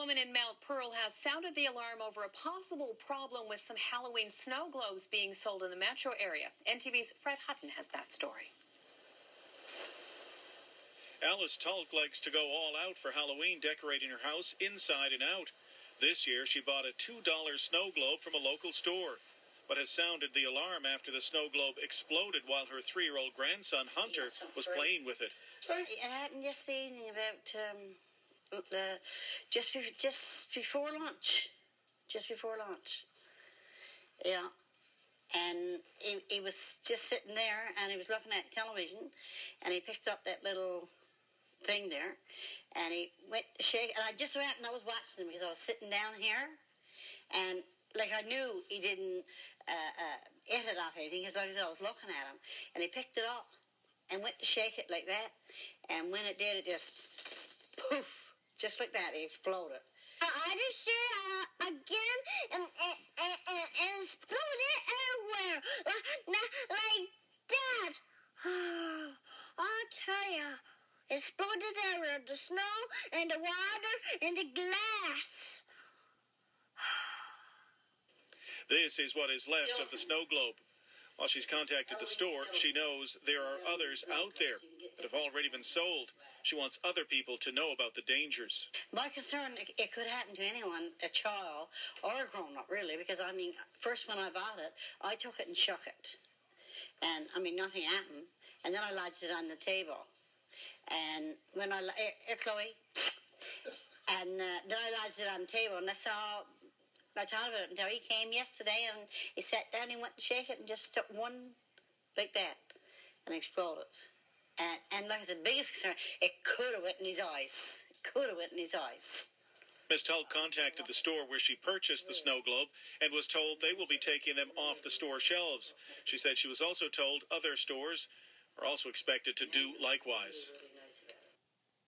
woman in Mount Pearl has sounded the alarm over a possible problem with some Halloween snow globes being sold in the metro area. NTV's Fred Hutton has that story. Alice Tulk likes to go all out for Halloween, decorating her house inside and out. This year, she bought a $2 snow globe from a local store, but has sounded the alarm after the snow globe exploded while her three year old grandson, Hunter, was playing with it. It happened yesterday evening about um, uh, just, be- just before lunch. Just before lunch. Yeah. And he, he was just sitting there and he was looking at television and he picked up that little thing there and he went to shake and I just went and I was watching him because I was sitting down here and like I knew he didn't uh, uh, it off anything as long as I was looking at him and he picked it up and went to shake it like that and when it did it just poof just like that it exploded I just saw uh, again and, and, and, and, and exploded everywhere like, like that. I'll tell you, exploded everywhere. The snow and the water and the glass. This is what is left of the snow globe. While she's contacted the store, she knows there are others out there that have already been sold. She wants other people to know about the dangers. My concern, it, could happen to anyone, a child or a grown up, really, because I mean, first when I bought it, I took it and shook it. And I mean, nothing happened. And then I lodged it on the table. And when I, here, here Chloe, and uh, then I lodged it on the table, and that's all I thought about it until he came yesterday and he sat down, he went to shake it, and just took one like that and exploded. And, and like I said, the biggest concern, it could have went in his eyes. It could have went in his eyes. Ms. Tulk contacted the store where she purchased the snow globe and was told they will be taking them off the store shelves. She said she was also told other stores are also expected to do likewise.